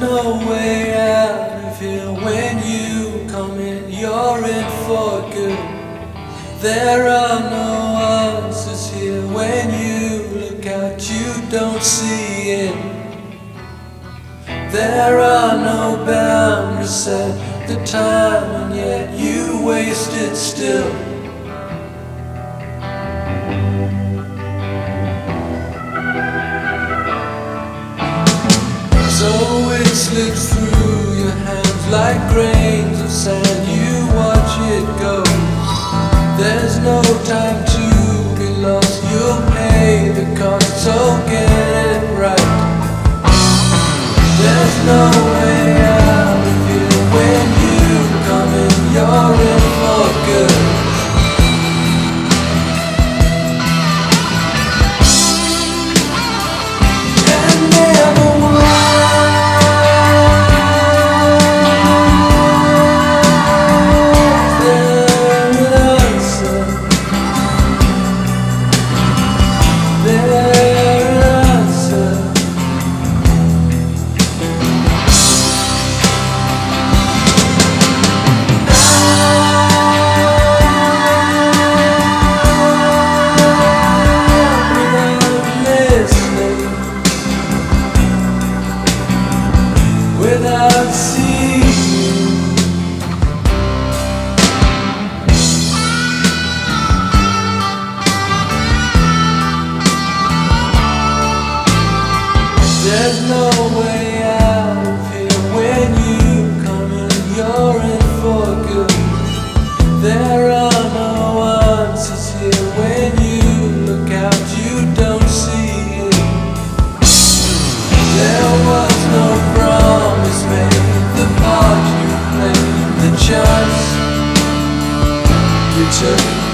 no way out of here when you come in, you're in for good. There are no answers here when you look out, you don't see it. There are no boundaries set the time, and yet you waste it still. Your hands like grains of sand. You watch it go. There's no time There's no way out of here when you come in, you're in for good. There future.